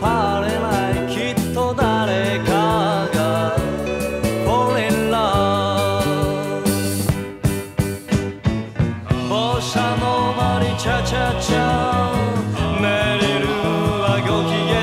バレないきっと誰かが Fall in love 放射のマリチャチャチャ。メリルはご機嫌。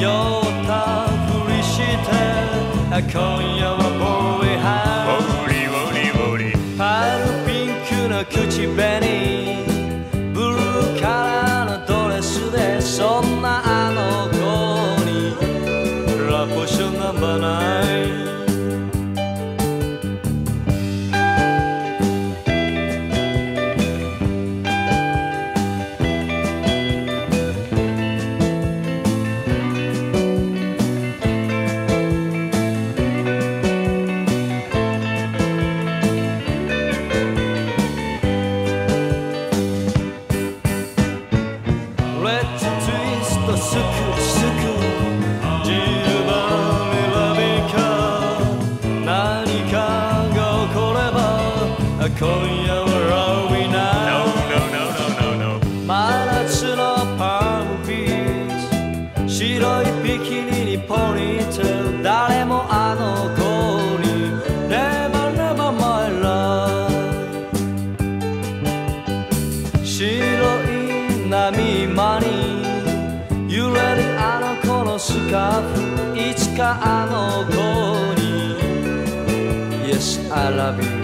酔ったふりして。今夜はボーイハウス。パルピンクの口紅。Yes, I love you.